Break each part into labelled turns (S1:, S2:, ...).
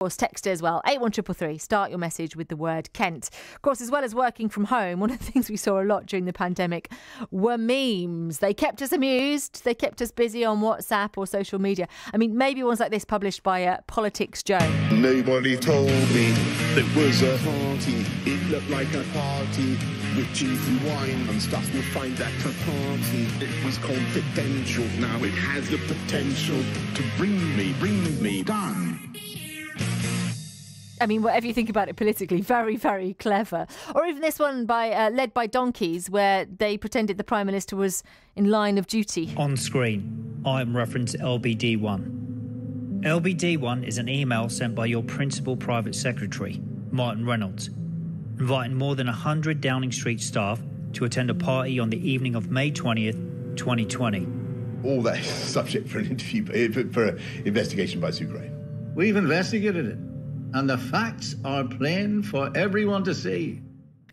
S1: course, text as well. 81333. Start your message with the word Kent. Of course, as well as working from home, one of the things we saw a lot during the pandemic were memes. They kept us amused, they kept us busy on WhatsApp or social media. I mean, maybe ones like this published by uh, PoliticsJOE.
S2: Nobody told me it was a party. It looked like a party with cheesy wine and stuff you'll find that a party. It was confidential. Now it has the potential to bring me, bring me down.
S1: I mean, whatever you think about it politically, very, very clever. Or even this one by uh, led by donkeys, where they pretended the prime minister was in line of duty.
S3: On screen, item reference LBD1. LBD1 is an email sent by your principal private secretary, Martin Reynolds, inviting more than 100 Downing Street staff to attend a party on the evening of May 20th, 2020.
S4: All that is subject for an interview, for, for an investigation by Sue Gray.
S5: We've investigated it and the facts are plain for everyone to see.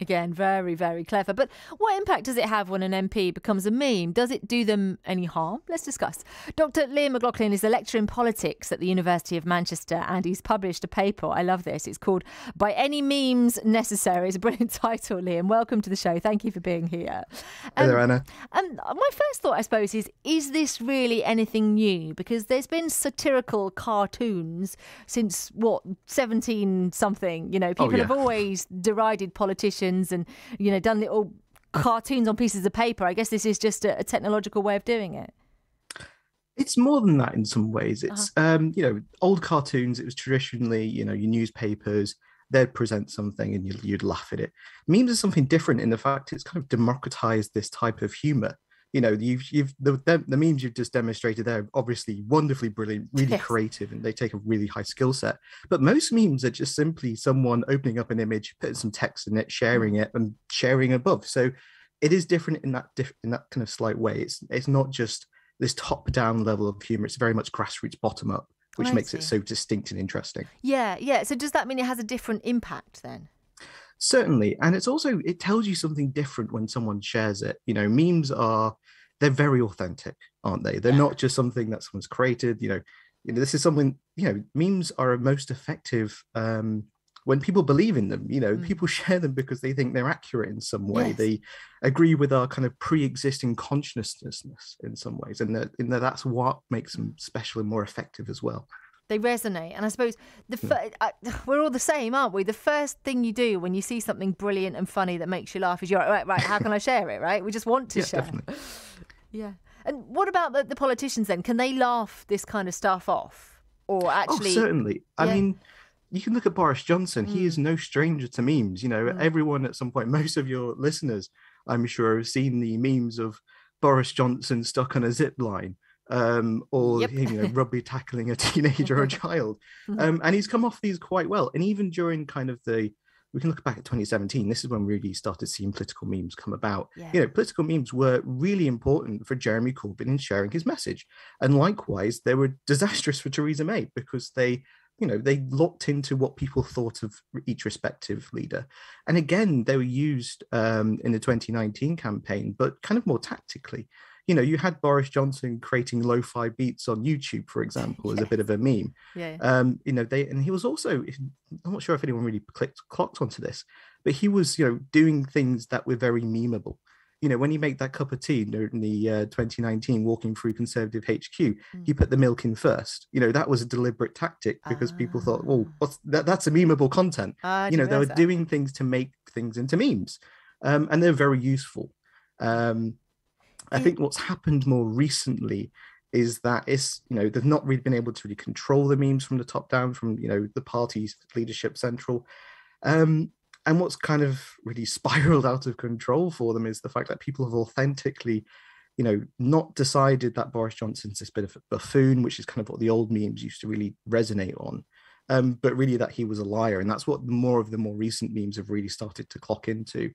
S1: Again, very, very clever. But what impact does it have when an MP becomes a meme? Does it do them any harm? Let's discuss. Dr. Liam McLoughlin is a lecturer in politics at the University of Manchester and he's published a paper. I love this. It's called By Any Memes Necessary. It's a brilliant title, Liam. Welcome to the show. Thank you for being here.
S6: Um, there, Anna.
S1: And my first thought, I suppose, is is this really anything new? Because there's been satirical cartoons since, what, 17 something? You know, people oh, yeah. have always derided politicians and you know done little cartoons on pieces of paper. I guess this is just a, a technological way of doing it.
S6: It's more than that in some ways. It's uh-huh. um, you know old cartoons. It was traditionally you know your newspapers. They'd present something and you'd, you'd laugh at it. Memes are something different in the fact it's kind of democratized this type of humor you know you've you've the, the, the memes you've just demonstrated there obviously wonderfully brilliant really yes. creative and they take a really high skill set. But most memes are just simply someone opening up an image putting some text in it sharing mm. it and sharing above. So it is different in that diff- in that kind of slight way. It's it's not just this top down level of humor it's very much grassroots bottom up which makes it so distinct and interesting.
S1: Yeah yeah. So does that mean it has a different impact then
S6: certainly and it's also it tells you something different when someone shares it you know memes are they're very authentic aren't they they're yeah. not just something that someone's created you know you know this is something you know memes are most effective um when people believe in them you know mm. people share them because they think they're accurate in some way yes. they agree with our kind of pre-existing consciousness in some ways and that, and that that's what makes them special and more effective as well
S1: they resonate. And I suppose the fir- uh, we're all the same, aren't we? The first thing you do when you see something brilliant and funny that makes you laugh is you're right, right, how can I share it, right? We just want to
S6: yeah,
S1: share.
S6: Definitely.
S1: Yeah. And what about the, the, politicians then? Can they laugh this kind of stuff off? Or oh, actually.
S6: Oh, certainly. Yeah. I mean, you can look at Boris Johnson. Mm. He is mm. no stranger to memes. You know, mm. everyone at some point, most of your listeners, I'm sure, have seen the memes of Boris Johnson stuck on a zip line um, or yep. you know, rugby tackling a teenager or a child. Mm-hmm. Um, and he's come off these quite well. And even during kind of the, we can look back at 2017. This is when we really started seeing political memes come about. Yeah. You know, political memes were really important for Jeremy Corbyn in sharing his message, and likewise, they were disastrous for Theresa May because they, you know, they locked into what people thought of each respective leader. And again, they were used um, in the 2019 campaign, but kind of more tactically you know, you had Boris Johnson creating lo-fi beats on YouTube, for example, as a bit of a meme.
S1: Yeah.
S6: Um, you know, they and he was also I'm not sure if anyone really clicked clocked onto this, but he was, you know, doing things that were very memeable. You know, when he made that cup of tea in the uh, 2019 walking through Conservative HQ, mm. he put the milk in first. You know, that was a deliberate tactic because people thought, well, ah. what's that, that's a memeable content.
S1: Uh,
S6: you know, they were
S1: that?
S6: doing things to make things into memes. Um, and they're very useful. Um, I think what's happened more recently is that it's you know they've not really been able to really control the memes from the top down from you know the party's leadership central. Um, and what's kind of really spiraled out of control for them is the fact that people have authentically you know not decided that boris johnson's this bit of a buffoon which is kind of what the old memes used to really resonate on um, but really that he was a liar. And that's what more of the more recent memes have really started to clock into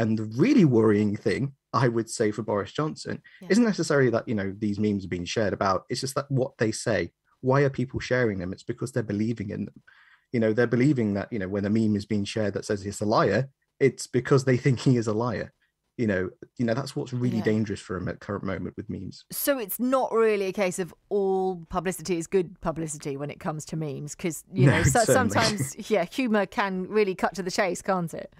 S6: and the really worrying thing, I would say, for Boris Johnson yeah. isn't necessarily that, you know, these memes are being shared about. It's just that what they say. Why are people sharing them? It's because they're believing in them. You know, they're believing that, you know, when a meme is being shared that says he's a liar, it's because they think he is a liar. You know, you know that's what's really
S1: Yeah.
S6: dangerous for him at current moment with memes.
S1: So it's not really a case of all publicity is good publicity when it comes to memes, because you
S6: No,
S1: know so, sometimes yeah, humour can really cut to the chase, can't it?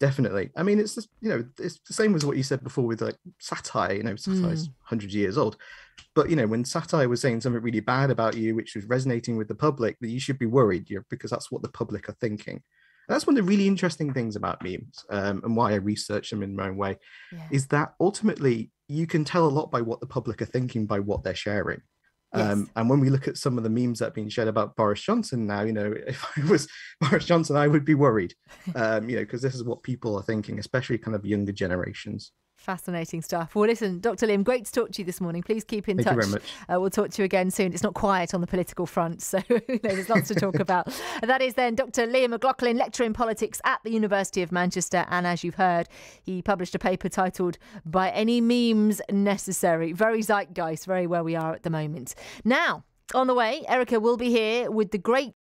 S6: Definitely. I mean, it's just you know, it's the same as what you said before with like satire. You know, satire's hundred years old, but you know, when satire was saying something really bad about you, which was resonating with the public, that you should be worried, you know, because that's what the public are thinking. And that's one of the really interesting things about memes, um, and why I research them in my own way,
S1: Yeah.
S6: is that ultimately you can tell a lot by what the public are thinking by what they're sharing. Um,
S1: Yes.
S6: and when we look at some of the memes that have been shared about Boris Johnson now, you know, if I was Boris Johnson, I would be worried, um, you know, because this is what people are thinking, especially kind of younger generations.
S1: Fascinating stuff. Well, listen, Dr. Lim, great to talk to you this morning. Please keep in
S6: Thank you
S1: touch.
S6: very much.
S1: Uh, we'll talk to you again soon. It's not quiet on the political front, so you know, there's lots to talk about. That is then Dr. Liam McLoughlin, lecturer in politics at the University of Manchester. And as you've heard, he published a paper titled By Any Memes Necessary. Very zeitgeist, very where we are at the moment. Now, on the way, Erica will be here with the great